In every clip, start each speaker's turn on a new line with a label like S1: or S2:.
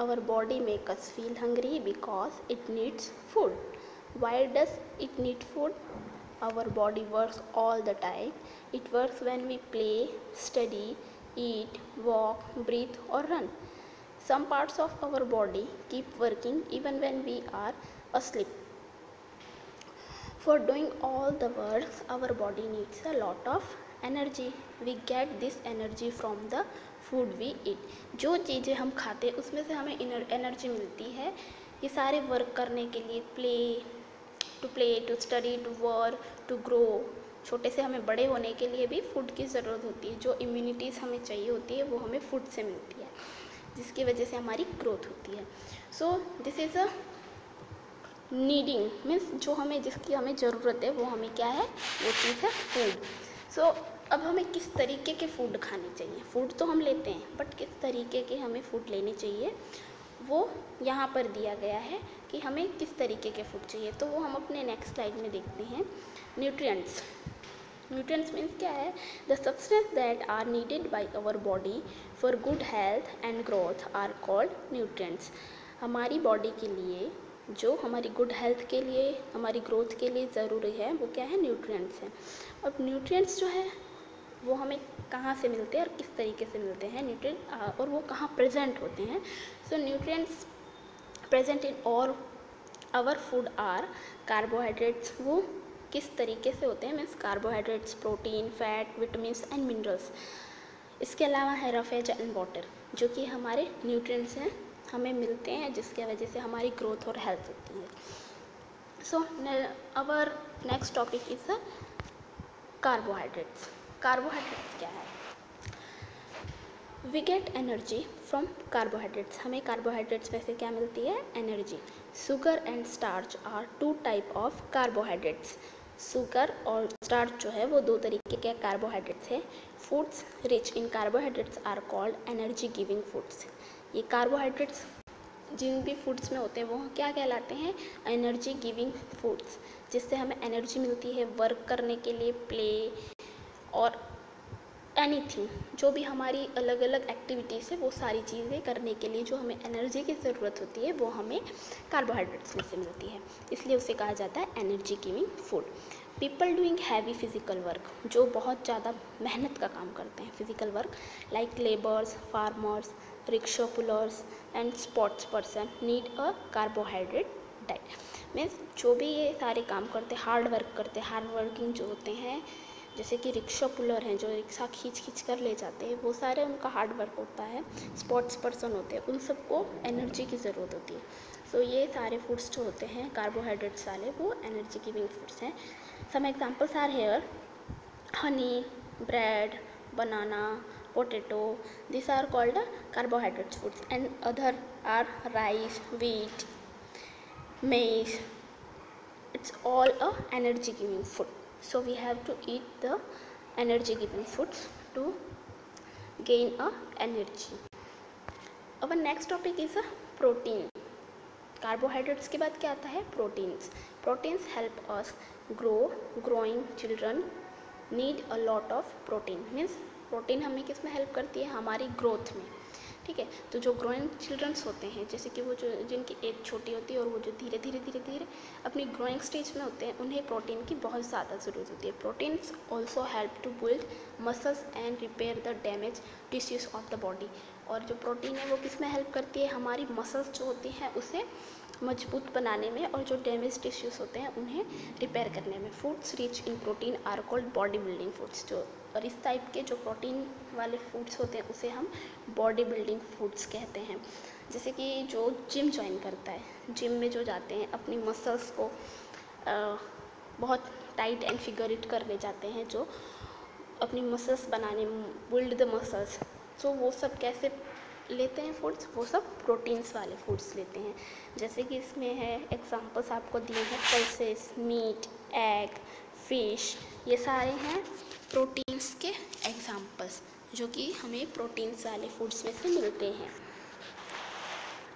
S1: Our body make us feel hungry because it needs food. Why does it need food? Our body works all the time. It works when we play, study, eat, walk, breathe, or run. Some parts of our body keep working even when we are asleep. For doing all the works, our body needs a lot of energy. We get this energy from the food we eat. जो चीज़ें हम खाते हैं, उसमें से हमें inner energy मिलती है। ये सारे वर्क करने के लिए play to play to study to work to grow छोटे से हमें बड़े होने के लिए भी फ़ूड की ज़रूरत होती है। जो इम्यूनिटीज़ हमें चाहिए होती है, वो हमें फ़ूड से मिलती है, जिसकी वजह से हमारी ग्रोथ होती है। So this is a needing means जो हमें, जिसकी हमें ज़रूरत है, वो हमें क्या है? वो चीज़ है फ़ूड सो अब हमें किस तरीके के फ़ूड खाने चाहिए? फ़ूड तो हम लेते हैं बट किस तरीके के हमें फ़ूड लेने चाहिए, वो यहाँ पर दिया गया है कि हमें किस तरीके के फ़ूड चाहिए। तो वो हम अपने नेक्स्ट स्लाइड में देखते हैं। न्यूट्रिएंट्स न्यूट्रिएंट्स मीन्स क्या है? The substance that are needed by our body for good health and growth are called nutrients हमारी बॉडी के लिए, जो हमारी गुड हेल्थ के लिए, हमारी ग्रोथ के लिए ज़रूरी है, वो क्या है? न्यूट्रिएंट्स हैं। अब न्यूट्रिएंट्स जो है वो हमें कहाँ से मिलते हैं और किस तरीके से मिलते हैं न्यूट्रिएंट और वो कहाँ प्रेजेंट होते हैं। So nutrients present in all our food are carbohydrates वो किस तरीके से होते हैं? Means carbohydrates protein fat vitamins and minerals इसके अलावा है रफेज एंड वाटर, जो कि हमारे न्यूट्रिएंट्स हैं, हमें मिलते हैं, जिसके वजह से हमारी ग्रोथ और हेल्थ होती है। So our next topic is carbohydrates carbohydrates क्या है? We get energy from carbohydrates हमें कार्बोहाइड्रेट्स में से क्या मिलती है? Energy sugar and starch are two type of carbohydrates sugar और स्टार्च जो है, वो दो तरीके के कार्बोहाइड्रेट्स है. Foods rich in carbohydrates are called energy giving foods ये कार्बोहाइड्रेट्स जिन भी फूड्स में होते हैं, वो क्या कहलाते हैं? एनर्जी गिविंग फूड्स जिससे हमें एनर्जी मिलती है वर्क करने के लिए प्ले और एनीथिंग जो भी हमारी अलग अलग एक्टिविटीज़ है, वो सारी चीज़ें करने के लिए जो हमें एनर्जी की ज़रूरत होती है, वो हमें कार्बोहाइड्रेट्स में से मिलती है। इसलिए उसे कहा जाता है energy giving food people doing heavy physical work जो बहुत ज़्यादा मेहनत का काम करते हैं physical work like labours farmers rickshaw pullers and sports person need a carbohydrate diet means जो भी ये सारे काम करते हार्ड वर्क करते हार्ड वर्किंग जो होते हैं जैसे कि रिक्शा पुलर हैं जो रिक्शा खींच खींच कर ले जाते हैं, वो सारे उनका हार्ड वर्क होता है स्पोर्ट्स पर्सन होते हैं, उन सबको एनर्जी की ज़रूरत होती है। सो ये सारे फूड्स जो होते हैं कार्बोहाइड्रेट्स वाले, वो एनर्जी गिविंग फूड्स हैं। Some examples are here honey bread banana potato, these are called carbohydrates foods and other are rice, wheat, maize, it's all a energy giving food so we have to eat the energy giving foods to gain a energy our next topic is a protein carbohydrates के बाद क्या आता है proteins proteins help us grow growing children need a lot of protein means protein हमें किसमें help करती है हमारी ग्रोथ में ठीक है? तो जो ग्रोइंग चिल्ड्रंस होते हैं, जैसे कि वो जो, जिनकी एज छोटी होती है और वो जो धीरे धीरे धीरे धीरे अपनी ग्रोइंग स्टेज में होते हैं, उन्हें प्रोटीन की बहुत ज़्यादा ज़रूरत होती है। Proteins also help to build muscles and repair the damage tissues of the body और जो प्रोटीन है, वो किसमें हेल्प करती है? हमारी मसल्स जो होती हैं, उसे मज़बूत बनाने में और जो डैमेज टिश्यूज़ होते हैं उन्हें रिपेयर करने में। Foods rich in protein are called body building foods जो और इस टाइप के जो प्रोटीन वाले फूड्स होते हैं उसे हम बॉडी बिल्डिंग फूड्स कहते हैं। जैसे कि जो जिम ज्वाइन करता है जिम में जो जाते हैं अपनी मसल्स को आ, बहुत टाइट एंड फिगर इट कर ले जाते हैं जो अपनी मसल्स बनाने बिल्ड द मसल्स सो वो सब कैसे लेते हैं फूड्स वो सब प्रोटीन्स वाले फूड्स लेते हैं। जैसे कि इसमें है एग्जांपल्स आपको दिए हैं पल्सेस मीट एग फ़िश ये सारे हैं प्रोटीन्स के एग्जांपल्स जो कि हमें प्रोटीन्स वाले फूड्स में से मिलते हैं।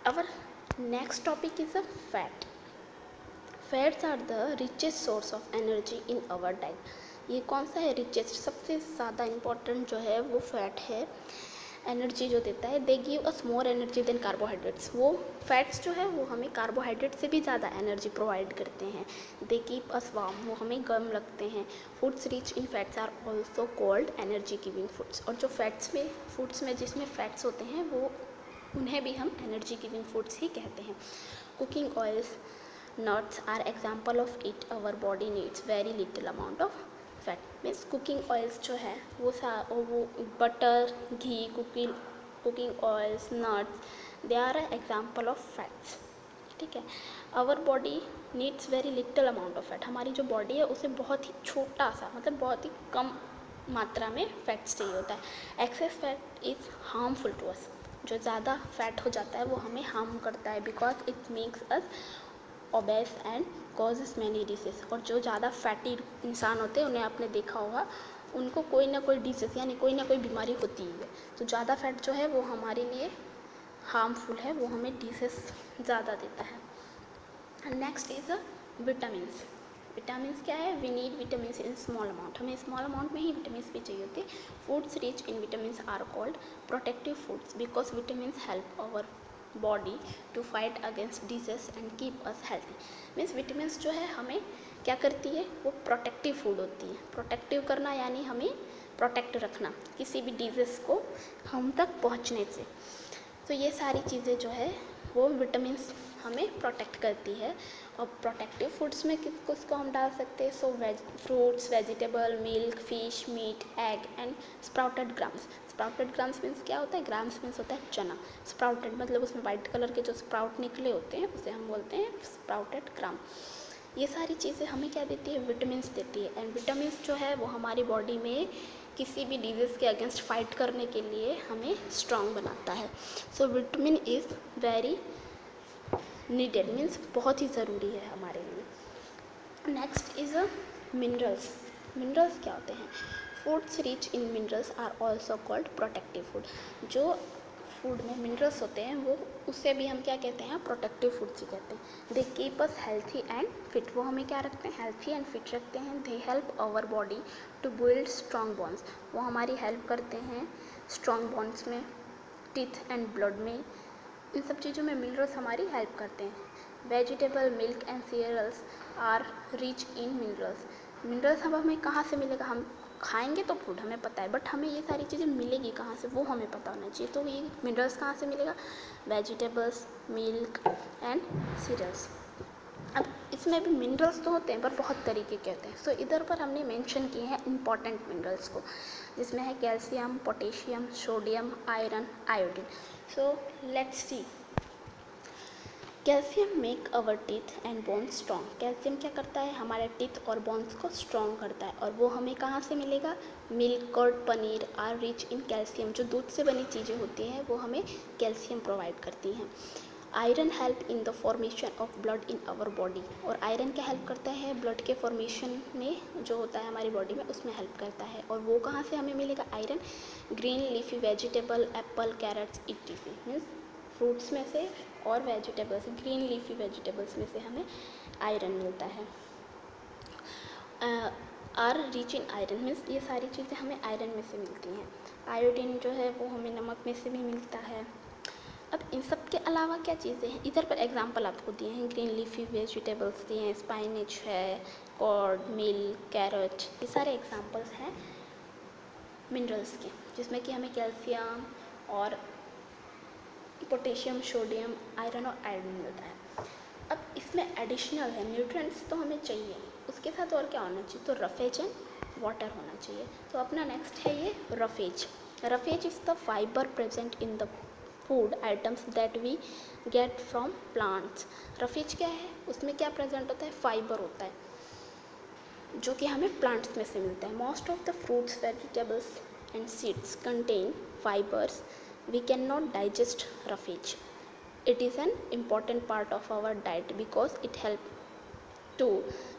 S1: Our next topic is a fat fats are the richest source of energy in our diet ये कौन सा है रिचेस्ट सबसे ज़्यादा इम्पोर्टेंट जो है वो फैट है। एनर्जी जो देता है they give us more energy than carbohydrates वो फैट्स जो है, वो हमें कार्बोहाइड्रेट से भी ज़्यादा एनर्जी प्रोवाइड करते हैं. दे कीप अस वार्म वो हमें गर्म लगते हैं. Foods rich in fats are also called energy giving foods और जो फैट्स में फूड्स में जिसमें फैट्स होते हैं, वो उन्हें भी हम एनर्जी गिविंग फूड्स ही कहते हैं. Cooking oils nuts are example of it our body needs very little amount of fat means cooking oils जो है, वो सा, वो butter ghee cooking cooking oils nuts they are example of fats ठीक है? Our body needs very little amount of fat हमारी जो body है, उसे बहुत ही छोटा सा मतलब बहुत ही कम मात्रा में फैट्स चाहिए होता है। Excess fat is harmful to us जो ज़्यादा फैट हो जाता है, वो हमें हार्म करता है because it makes us obese and causes many disease और जो ज़्यादा फैटी इंसान होते हैं, उन्हें आपने देखा होगा, उनको कोई ना कोई डिसीज़ यानी कोई ना कोई बीमारी होती ही है। तो ज़्यादा फैट जो है, वो हमारे लिए हार्मफुल है, वो हमें डिसीज ज़्यादा देता है। नेक्स्ट इज़ विटामिन्स विटामिन्स क्या है? We need vitamins in small amount हमें स्मॉल अमाउंट में ही विटामिन भी चाहिए होते। Foods rich in vitamin are called protective foods because vitamins help our body to fight against disease and keep us healthy means vitamins जो है हमें क्या करती है? वो प्रोटेक्टिव फ़ूड होती है। प्रोटेक्टिव करना यानी हमें प्रोटेक्ट रखना, किसी भी डिज़ीज़ को हम तक पहुँचने से। तो ये सारी चीज़ें जो है वो विटामिन्स हमें प्रोटेक्ट करती है। और प्रोटेक्टिव फूड्स में किस, किसको हम डाल सकते हैं? So veg fruits vegetable milk fish meat egg and sprouted grams sprouted grams means क्या होता है? ग्राम्स मीन्स होता है चना। स्प्राउटेड मतलब उसमें वाइट कलर के जो स्प्राउट निकले होते हैं, उसे हम बोलते हैं स्प्राउटेड ग्राम ये सारी चीज़ें हमें क्या देती है? विटामिन देती है। एंड विटामिन्स जो है, वो हमारी बॉडी में किसी भी डिज़ीज़ के अगेंस्ट फाइट करने के लिए हमें स्ट्रॉन्ग बनाता है। So vitamin is very needed means बहुत ही ज़रूरी है हमारे लिए। नेक्स्ट इज़ मिनरल्स मिनरल्स क्या होते हैं? Foods rich in minerals are also called protective food जो फ़ूड में मिनरल्स होते हैं, वो उससे भी हम क्या कहते हैं, प्रोटेक्टिव फूड्स ही कहते हैं। They keep us healthy and fit. वो हमें क्या रखते हैं, हेल्थी एंड फिट रखते हैं। They help our body to build strong bones. वो हमारी हेल्प करते हैं स्ट्रॉन्ग बॉन्स में, टीथ एंड ब्लड में। इन सब चीज़ों में मिनरल्स हमारी हेल्प करते हैं। Vegetable milk and cereals are rich in minerals. Minerals अब हमें कहाँ से मिलेगा? हम खाएँगे तो फ़ूड हमें पता है बट हमें ये सारी चीज़ें मिलेगी कहाँ से वो हमें पता होना चाहिए। तो ये मिनरल्स कहाँ से मिलेगा? वेजिटेबल्स मिल्क एंड सीरियल्स अब इसमें भी मिनरल्स तो होते हैं पर बहुत तरीके के होते हैं। सो so, इधर पर हमने मेंशन किए हैं इंपॉर्टेंट मिनरल्स को जिसमें है calcium potassium sodium iron iodine so let's see calcium make our teeth and bones strong. Calcium क्या करता है? हमारे टीथ और बोन्स को स्ट्रॉन्ग करता है। और वो हमें कहाँ से मिलेगा? Milk curd paneer are rich in calcium. जो दूध से बनी चीज़ें होती हैं, वो हमें कैल्शियम प्रोवाइड करती हैं। Iron help in the formation of blood in our body. और आयरन क्या हेल्प करता है? ब्लड के फॉर्मेशन में जो होता है हमारी बॉडी में, उसमें हेल्प करता है। और वो कहाँ से हमें मिलेगा? Iron, green leafy, vegetable, apple, carrots etc means fruits में से और वेजिटेबल्स ग्रीन लीफी वेजिटेबल्स में से हमें आयरन मिलता है। Are rich in iron means ये सारी चीज़ें हमें आयरन में से मिलती हैं। आयोडीन जो है वो हमें नमक में से भी मिलता है। अब इन सब के अलावा क्या चीज़ें हैं? इधर पर एग्जांपल आपको दिए हैं। ग्रीन लीफी वेजिटेबल्स दिए हैं स्पाइनिच है कॉर्ड मिल कैरेट ये सारे एग्जांपल्स हैं मिनरल्स के, जिसमें कि हमें कैल्शियम और पोटेशियम, सोडियम, आयरन और आयोडीन मिलता है। अब इसमें एडिशनल है न्यूट्रिएंट्स तो हमें चाहिए। उसके साथ और क्या होना चाहिए? तो रफेज एंड वाटर होना चाहिए। तो अपना नेक्स्ट है ये roughage roughage is the fibre present in the food items that we get from plants roughage क्या है? उसमें क्या प्रेजेंट होता है? फाइबर होता है, जो कि हमें प्लांट्स में से मिलता है। Most of the fruits vegetables and seeds contain fibres we cannot digest roughage. It is an important part of our diet because it help to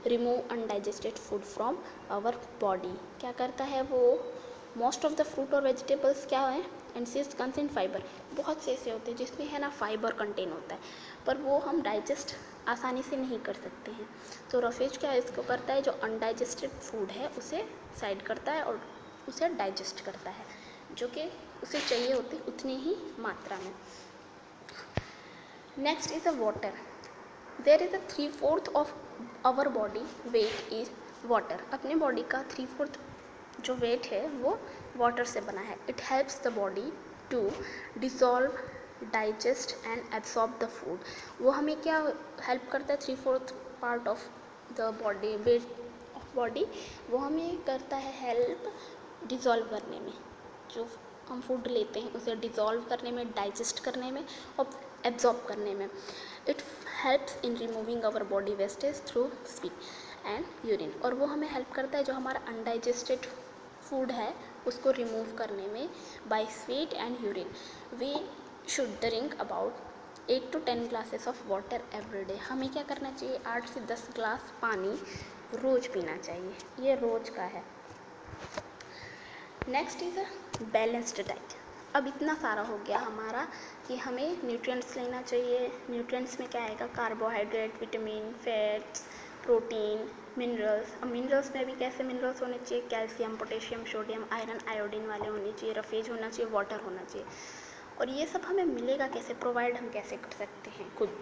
S1: remove undigested food from our body. क्या करता है वो? Most of the fruit और vegetables क्या है? And seize consent fibre बहुत से ऐसे होते हैं जिसमें है ना फाइबर कंटेन होता है। पर वो हम डाइजेस्ट आसानी से नहीं कर सकते हैं। तो रफेज क्या इसको करता है? जो अनडाइजेस्टेड फ़ूड है, उसे साइड करता है और उसे डाइजेस्ट करता है। जो कि उसे चाहिए होती उतनी ही मात्रा में। Next is a water there is a three fourth of our body weight is water अपने बॉडी का थ्री फोर्थ जो वेट है, वो वाटर से बना है। It helps the body to dissolve digest and absorb the food वो हमें क्या हेल्प करता है? Three fourth part of the body weight of body वो हमें करता है हेल्प डिज़ोल्व करने में। जो हम फ़ूड लेते हैं, उसे डिज़ोल्व करने में डाइजेस्ट करने में और एब्जॉर्ब करने में। It helps in removing our body wastage through sweat and urine और वो हमें हेल्प करता है जो हमारा अनडाइजेस्टेड फ़ूड है, उसको रिमूव करने में by sweat and urine we should drink about eight to ten glasses of water every day हमें क्या करना चाहिए? आठ से दस ग्लास पानी रोज़ पीना चाहिए। ये रोज़ का है। नेक्स्ट इज़ बैलेंस्ड डाइट अब इतना सारा हो गया हमारा कि हमें न्यूट्रिएंट्स लेना चाहिए। न्यूट्रिएंट्स में क्या आएगा? Carbohydrate vitamin fats protein minerals अब मिनरल्स में भी कैसे मिनरल्स होने चाहिए? Calcium potassium sodium iron iodine वाले होने चाहिए। रफेज होना चाहिए वाटर होना चाहिए। और ये सब हमें मिलेगा कैसे? प्रोवाइड हम कैसे कर सकते हैं? खुद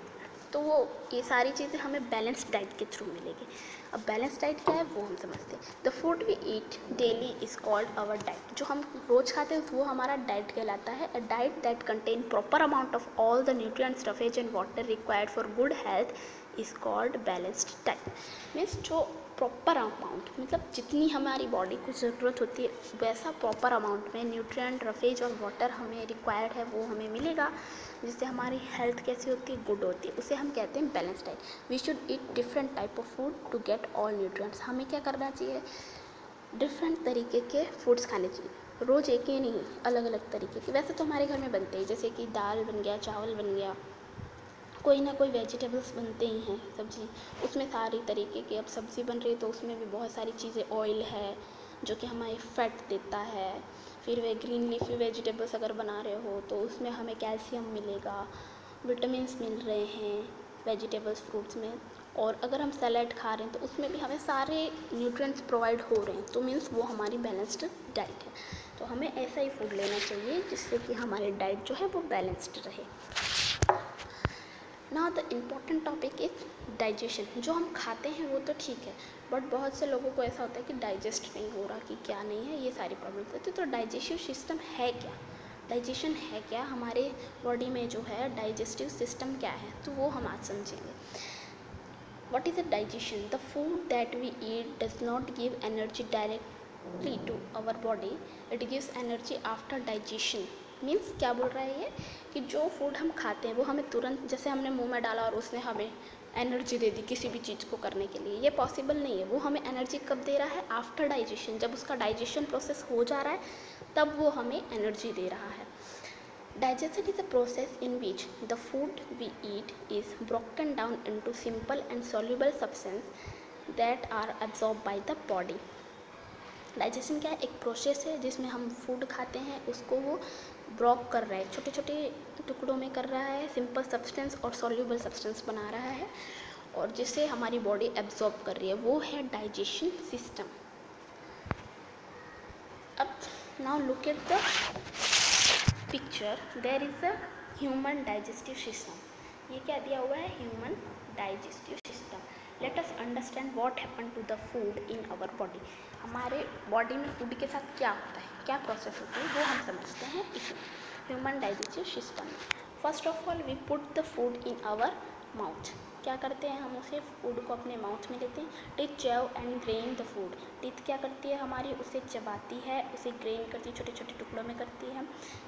S1: तो वो ये सारी चीज़ें हमें बैलेंस डाइट के थ्रू मिलेगी। अब बैलेंस डाइट क्या है, वो हम समझते हैं। The food we eat daily is called our diet जो हम रोज़ खाते हैं, वो हमारा डाइट कहलाता है। A diet that contain proper amount of all the nutrients स्टफेज and water required for good health is called balanced diet means जो proper amount मतलब जितनी हमारी बॉडी को ज़रूरत होती है, वैसा प्रॉपर अमाउंट में न्यूट्रिएंट रफेज और वाटर हमें रिक्वायर्ड है, वो हमें मिलेगा, जिससे हमारी हेल्थ कैसी होती है गुड होती है। उसे हम कहते हैं balance diet we should eat different type of food to get all nutrients हमें क्या करना चाहिए? डिफरेंट तरीके के फूड्स खाने चाहिए। रोज़ एक ही नहीं अलग अलग तरीके के। वैसे तो हमारे घर में बनते हैं, जैसे कि दाल बन गया, चावल बन गया कोई ना कोई वेजिटेबल्स बनते ही हैं सब्ज़ी। उसमें सारी तरीके की अब सब्ज़ी बन रही है तो उसमें भी बहुत सारी चीज़ें ऑयल है, जो कि हमें फैट देता है। फिर वे ग्रीन लीफी वेजिटेबल्स अगर बना रहे हो तो उसमें हमें कैल्शियम मिलेगा विटामिन्स मिल रहे हैं वेजिटेबल्स फ्रूट्स में। और अगर हम सैलड खा रहे हैं तो उसमें भी हमें सारे न्यूट्रिएंट्स प्रोवाइड हो रहे हैं तो मीन्स वो हमारी बैलेंस्ड डाइट है। तो हमें ऐसा ही फ़ूड लेना चाहिए जिससे कि हमारी डाइट जो है वो बैलेंस्ड रहे। ना the important topic is digestion जो हम खाते हैं वो तो ठीक है बट बहुत से लोगों को ऐसा होता है कि डाइजेस्ट नहीं हो रहा कि क्या नहीं है, ये सारी प्रॉब्लम्स होती है। तो डाइजेस्टिव सिस्टम है क्या? डाइजेशन है क्या? हमारे बॉडी में जो है डाइजेस्टिव सिस्टम क्या है? तो वो हम आज समझेंगे। What is a digestion the food that we eat does not give energy directly to our body it gives energy after digestion means क्या बोल रहा है ये? कि जो फ़ूड हम खाते हैं, वो हमें तुरंत, जैसे हमने मुँह में डाला और उसने हमें एनर्जी दे दी किसी भी चीज़ को करने के लिए, ये पॉसिबल नहीं है। वो हमें एनर्जी कब दे रहा है? आफ्टर डाइजेशन जब उसका डाइजेशन प्रोसेस हो जा रहा है, तब वो हमें एनर्जी दे रहा है। Digestion is a process in which the food we eat is broken down into simple and soluble substance that are absorb by the body digestion क्या है? एक प्रोसेस है जिसमें हम फ़ूड खाते हैं, उसको वो ब्रॉक कर रहा है छोटे छोटे टुकड़ों में कर रहा है सिंपल सब्सटेंस और सॉल्यूबल सब्सटेंस बना रहा है और जिसे हमारी बॉडी एब्जॉर्ब कर रही है, वो है डाइजेशन सिस्टम अब now look at the picture there is a human digestive system ये क्या दिया हुआ है? Human digestive system let us understand what happen to the food in our body हमारे बॉडी में फ़ूड के साथ क्या होता है? क्या प्रोसेस होती है, वो हम समझते हैं इसमें human digestive system first of all we put the food in our mouth क्या करते हैं हम उसे फ़ूड को अपने माउथ में लेते हैं? Teeth chew and grind the food teeth क्या करती है हमारी? उसे चबाती है, उसे ग्रेन करती है छोटे छोटे टुकड़ों में करती है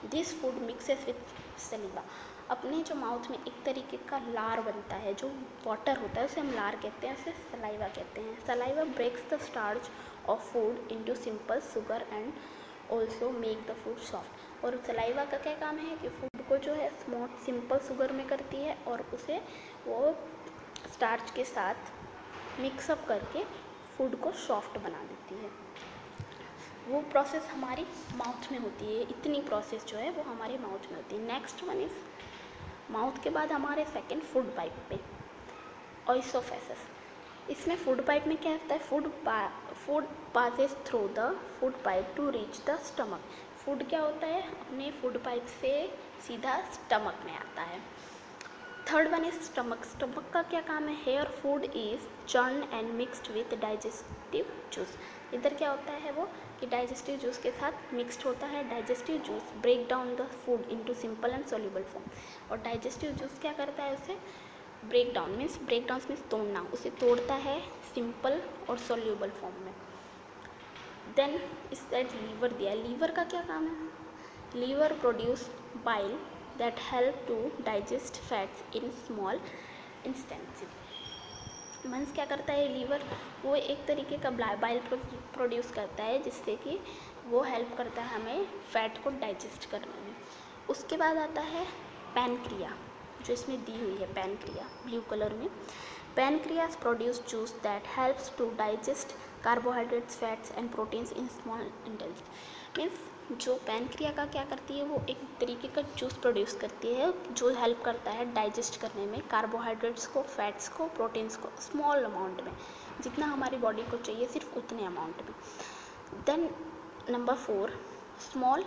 S1: this food mixes with saliva अपने जो माउथ में एक तरीके का लार बनता है, जो वाटर होता है, उसे हम लार कहते हैं, उसे सलाइवा कहते हैं। Saliva breaks the starch of food into simple sugar and also make the food soft और सलाइवा का क्या काम है कि फ़ूड को जो है स्मॉट सिंपल शुगर में करती है और उसे वो स्टार्च के साथ मिक्सअप करके फ़ूड को सॉफ्ट बना देती है। वो प्रोसेस हमारी माउथ में होती है। इतनी प्रोसेस जो है वो हमारे माउथ में होती है। नेक्स्ट वन इज़ माउथ के बाद हमारे सेकेंड फ़ूड पाइप पे ऑइसोफेसिस इसमें फ़ूड पाइप में क्या होता है? Food food passes through the food pipe to reach the stomach food क्या होता है? अपने फ़ूड पाइप से सीधा स्टमक में आता है। Third one is stomach stomach का क्या काम है? Here food is churn and mixed with digestive juice इधर क्या होता है वो? कि डाइजेस्टिव जूस के साथ मिक्सड होता है। Digestive juice break down the food into simple and soluble form और डाइजेस्टिव जूस क्या करता है उसे? Break down means break down means तोड़ना, उसे तोड़ता है सिंपल और सोल्यूबल फॉर्म में। देन इस दैट लीवर दिया लीवर का क्या काम है? Liver produce bile that help to digest fats in small intestine means क्या करता है लीवर वो एक तरीके का बाइल प्रोड्यूस करता है, जिससे कि वो हेल्प करता है हमें फैट को डाइजेस्ट करने में। उसके बाद आता है पैनक्रिया जो इसमें दी हुई है पैनक्रिया, ब्लू कलर में। Pancreas produce juice that helps to digest carbohydrates fats and proteins in small entails means जो पैनक्रिया का क्या करती है, वो एक तरीके का जूस प्रोड्यूस करती है, जो हेल्प करता है डाइजेस्ट करने में कार्बोहाइड्रेट्स को फैट्स को प्रोटीन्स को स्मॉल अमाउंट में। जितना हमारी बॉडी को चाहिए सिर्फ़ उतने अमाउंट में। Then number four small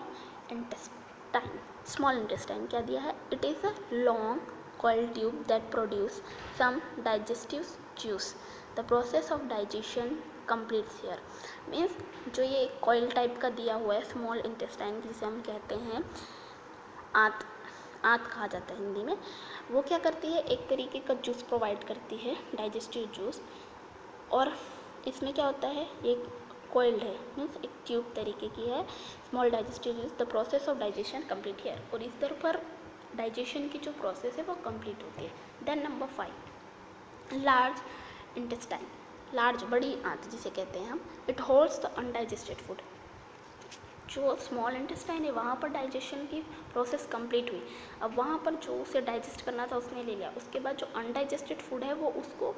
S1: intestine small intestine क्या दिया है? It is a long coil tube that produce some digestive juice the process of digestion complete here means जो ये कॉयल टाइप का दिया हुआ है स्मॉल इंटेस्टाइन जिसे हम कहते हैं, आँत आँत कहा जाता है हिंदी में। वो क्या करती है? एक तरीके का जूस प्रोवाइड करती है डाइजेस्टिव जूस और इसमें क्या होता है? ये कोइल्ड है मीन्स एक ट्यूब तरीके की है small digestive juice the process of digestion complete here और इस तरह पर डाइजेशन की जो प्रोसेस है वो कंप्लीट होती है। Then number five large intestine large बड़ी आंत जिसे कहते हैं हम it holds the undigested food जो स्मॉल इंटेस्टाइन है, वहाँ पर डाइजेशन की प्रोसेस कंप्लीट हुई। अब वहाँ पर जो उसे डाइजेस्ट करना था, उसने ले लिया। उसके बाद जो अनडाइजेस्टेड फ़ूड है, वो उसको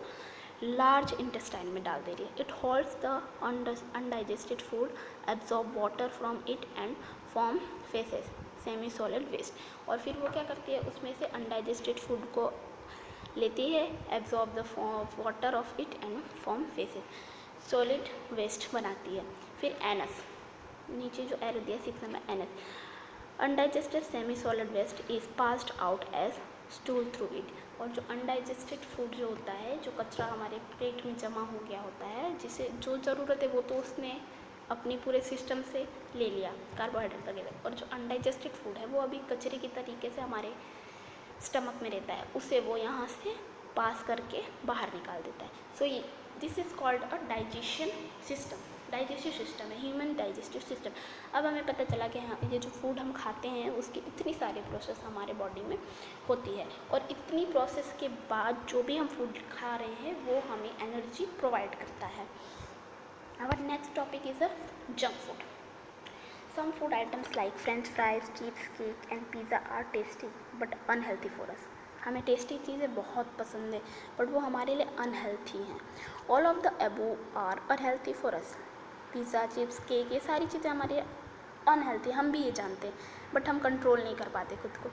S1: लार्ज इंटेस्टाइन में डाल दे रही है। It holds the undigested food absorb water from it and form faeces semi solid waste और फिर वो क्या करती है? उसमें से अनडाइजेस्टेड फ़ूड को लेती है absorb the water of it and form faeces solid waste बनाती है। फिर एनस नीचे जो एरो दिया six number anus undigested semi solid waste is passed out as stool through it और जो अनडाइजेस्टेड फ़ूड जो होता है, जो कचरा हमारे पेट में जमा हो गया होता है, जिसे जो ज़रूरत है वो तो उसने अपने पूरे सिस्टम से ले लिया कार्बोहाइड्रेट वगैरह। और जो अनडाइजेस्टेड फ़ूड है, वो अभी कचरे की तरीके से हमारे स्टमक में रहता है, उसे वो यहाँ से पास करके बाहर निकाल देता है। So this is called a digestion system digestive system है ह्यूमन डाइजेस्टिव सिस्टम। अब हमें पता चला कि हाँ ये जो फ़ूड हम खाते हैं उसकी इतनी सारी प्रोसेस हमारे बॉडी में होती है। और इतनी प्रोसेस के बाद जो भी हम फ़ूड खा रहे हैं वो हमें एनर्जी प्रोवाइड करता है। Our next topic is a junk food. Some food items like french fries, chips, cake and pizza are tasty but unhealthy for us. हमें टेस्टी चीज़ें बहुत पसंद है बट वो हमारे लिए अनहेल्थी हैं। All of the above are unhealthy for us pizza, chips, cake, ये सारी चीज़ें हमारे अनहेल्थी हम भी ये जानते हैं बट हम कंट्रोल नहीं कर पाते खुद को।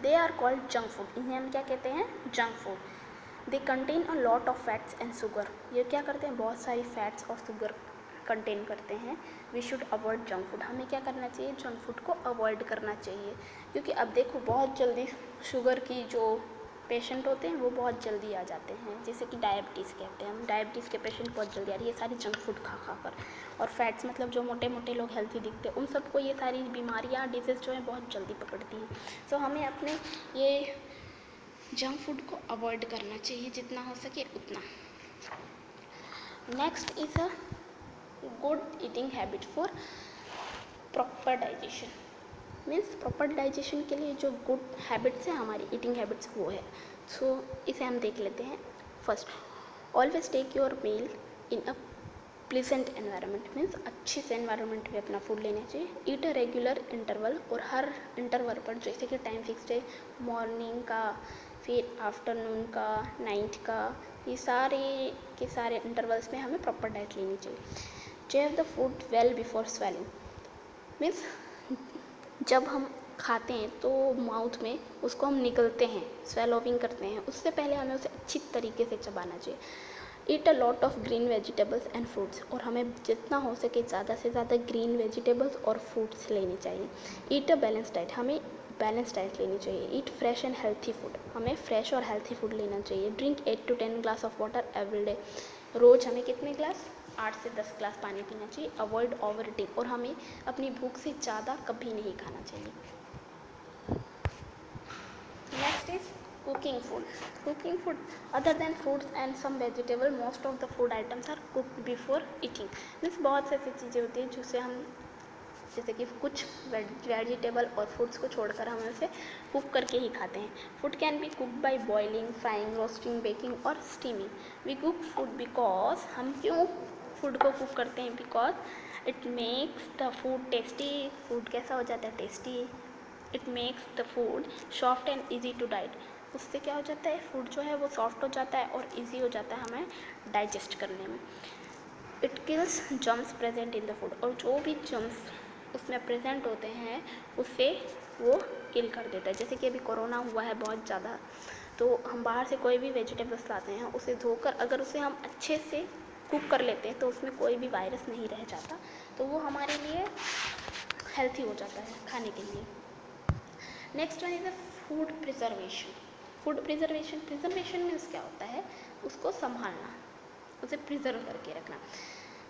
S1: They are called junk food इन्हें हम क्या कहते हैं? Junk food they contain a lot of fats and sugar ये क्या करते हैं? बहुत सारी फैट्स और शुगर कंटेन करते हैं। We should avoid junk food हमें क्या करना चाहिए? जंक फ़ूड को अवॉइड करना चाहिए। क्योंकि अब देखो, बहुत जल्दी शुगर की जो पेशेंट होते हैं वो बहुत जल्दी आ जाते हैं। जैसे कि डायबिटीज़ कहते हैं हम। डायबिटीज़ के पेशेंट बहुत जल्दी आ रही है। ये सारी जंक फ़ूड खा खा कर। और फैट्स मतलब जो मोटे मोटे लोग हेल्थी दिखते हैं उन सबको ये सारी बीमारियाँ डिज़ीज़ जो है बहुत जल्दी पकड़ती हैं। सो so, हमें अपने ये जंक फ़ूड को अवॉइड करना चाहिए जितना हो सके उतना। Next is a good eating habit for proper digestion means proper digestion के लिए जो गुड हैबिट्स हैं हमारी ईटिंग हैबिट्स वो है। सो so, इसे हम देख लेते हैं। First always take your meal in a pleasant environment means अच्छे से एनवायरनमेंट में अपना फ़ूड लेना चाहिए। ईट अ रेगुलर इंटरवल और हर इंटरवल पर जैसे कि टाइम फिक्स है मॉर्निंग का फिर आफ्टरनून का नाइट का ये सारे के सारे इंटरवल्स में हमें प्रॉपर डाइट लेनी चाहिए। Chew the food well before swallowing means जब हम खाते हैं तो माउथ में उसको हम निकलते हैं स्वेलोविंग करते हैं। उससे पहले हमें उसे अच्छी तरीके से चबाना चाहिए। Eat a lot of green vegetables and fruits और हमें जितना हो सके ज़्यादा से ज़्यादा ग्रीन वेजिटेबल्स और फ्रूट्स लेने चाहिए। ईट अ बैलेंस डाइट हमें बैलेंस डाइट लेनी चाहिए। Eat fresh and healthy food हमें फ्रेश और हेल्थी फ़ूड लेना चाहिए। Drink eight to ten glass of water every day रोज़ हमें कितने ग्लास आठ से दस ग्लास पानी पीना चाहिए अवॉइड ओवर और हमें अपनी भूख से ज़्यादा कभी नहीं खाना चाहिए। Next is cooking food cooking food other than fruits and some vegetable most of the food items are cooked before eating means बहुत से ऐसी चीज़ें होती हैं जिससे हम, जैसे कि कुछ वेजिटेबल और फ्रूट्स को छोड़कर हम उसे कुक करके ही खाते हैं। Food can be cook by boiling frying roasting baking और steaming we cook food because हम क्यों फ़ूड को कुक करते हैं because it makes the food tasty food कैसा हो जाता है tasty it makes the food soft and easy to diet उससे क्या हो जाता है? फ़ूड जो है वो सॉफ्ट हो जाता है और ईजी हो जाता है हमें डाइजेस्ट करने में. It kills germs present in the food और जो भी जम्स उसमें प्रेजेंट होते हैं उससे वो किल कर देता है. जैसे कि अभी कोरोना हुआ है बहुत ज़्यादा तो हम बाहर से कोई भी वेजिटेबल्स लाते हैं, उसे धोकर अगर उसे हम अच्छे से कुक कर लेते हैं तो उसमें कोई भी वायरस नहीं रह जाता। तो वो हमारे लिए हेल्थी हो जाता है खाने के लिए। Next one is a food preservation food preservation preservation means क्या होता है? उसको संभालना, उसे प्रिजर्व करके रखना।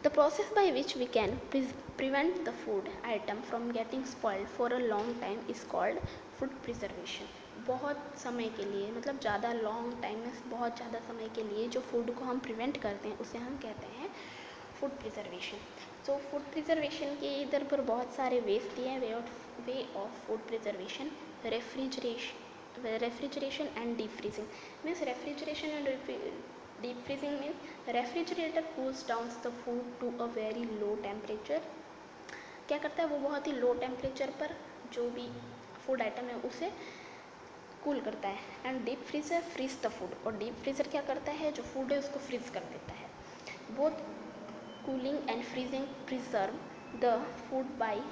S1: The process by which we can prevent the food item from getting spoiled for a long time is called food preservation बहुत समय के लिए मतलब ज़्यादा लॉन्ग टाइम में, बहुत ज़्यादा समय के लिए जो फ़ूड को हम प्रिवेंट करते हैं, उसे हम कहते हैं फ़ूड प्रिजर्वेशन तो फ़ूड प्रिजर्वेशन के इधर पर बहुत सारे वेज दिए हैं way of way of food preservation refrigeration refrigeration and deep freezing means refrigeration and deep freezing means refrigerator cools down the food to a very low temperature क्या करता है? वो बहुत ही लो टेम्परेचर पर जो भी फ़ूड आइटम है, उसे कूल करता है। And deep freezer freeze the food और डीप फ्रीजर क्या करता है? जो फ़ूड है, उसको फ्रीज कर देता है। Both cooling and freezing preserve the food by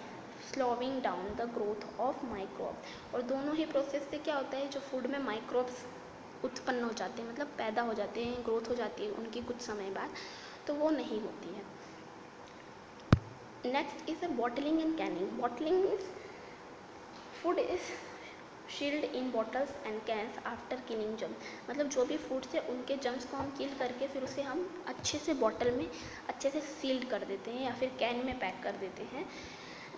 S1: slowing down the growth of microbe और दोनों ही प्रोसेस से क्या होता है? जो फ़ूड में माइक्रोब्स उत्पन्न हो जाते हैं मतलब पैदा हो जाते हैं ग्रोथ हो जाती है, उनकी कुछ समय बाद तो वो नहीं होती है। Next is a bottling and canning bottling means food is sealed in bottles and cans after killing germ मतलब जो भी फूड्स है उनके जम्स को हम किल करके फिर उसे हम अच्छे से बॉटल में अच्छे से सील्ड कर देते हैं या फिर कैन में पैक कर देते हैं।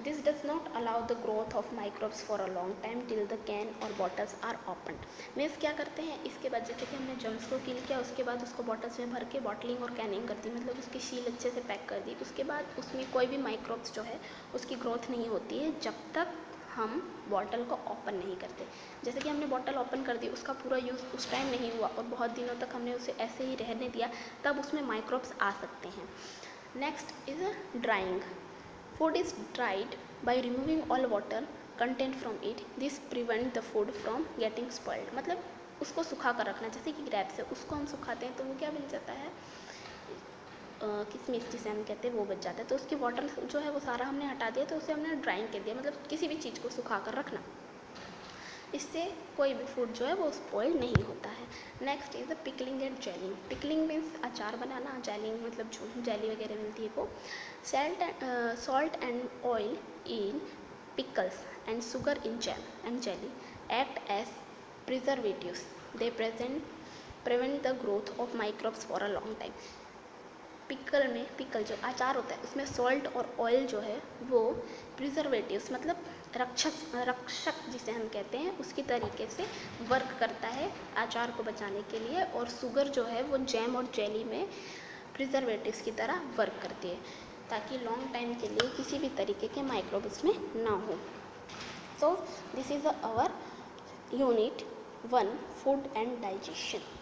S1: This does not allow the growth of microbes for a long time till the can or bottles are open means क्या करते हैं? इसके बाद जैसे कि हमने जम्स को किल किया, उसके बाद उसको बॉटल्स में भर के बॉटलिंग और कैनिंग कर दी मतलब उसकी शील अच्छे से पैक कर दी। उसके बाद उसमें कोई भी माइक्रोब्स जो है, उसकी ग्रोथ नहीं होती है जब तक हम बॉटल को ओपन नहीं करते। जैसे कि हमने बॉटल ओपन कर दी, उसका पूरा यूज़ उस टाइम नहीं हुआ और बहुत दिनों तक हमने उसे ऐसे ही रहने दिया, तब उसमें माइक्रोब्स आ सकते हैं। Next is drying food is dried by removing all water content from it this prevent the food from getting spoiled मतलब उसको सुखा कर रखना, जैसे कि ग्रैप्स है उसको हम सुखाते हैं तो वो क्या बन जाता है? किसमिस जिसे हम कहते हैं, वो बच जाता है। तो उसकी वाटर जो है, वो सारा हमने हटा दिया तो उसे हमने ड्राइंग कर दिया। मतलब किसी भी चीज़ को सुखा कर रखना। इससे कोई भी फ़ूड जो है, वो स्पॉइल नहीं होता है। Next is the pickling and jelling pickling means अचार बनाना जेलिंग मतलब जो जेली वगैरह मिलती है वो। Salt salt and oil in pickles and sugar in jam and jelly act as preservatives they present prevent the growth of microbes for a long time pickle में, pickle जो अचार होता है, उसमें सॉल्ट और ऑयल जो है, वो प्रिजर्वेटिव्स मतलब रक्षक रक्षक जिसे हम कहते हैं, उसकी तरीके से वर्क करता है अचार को बचाने के लिए और शुगर जो है, वो जैम और जेली में प्रिजर्वेटिव्स की तरह वर्क करती है, ताकि लॉन्ग टाइम के लिए किसी भी तरीके के माइक्रोब उसमें ना हो। So this is our unit one food and digestion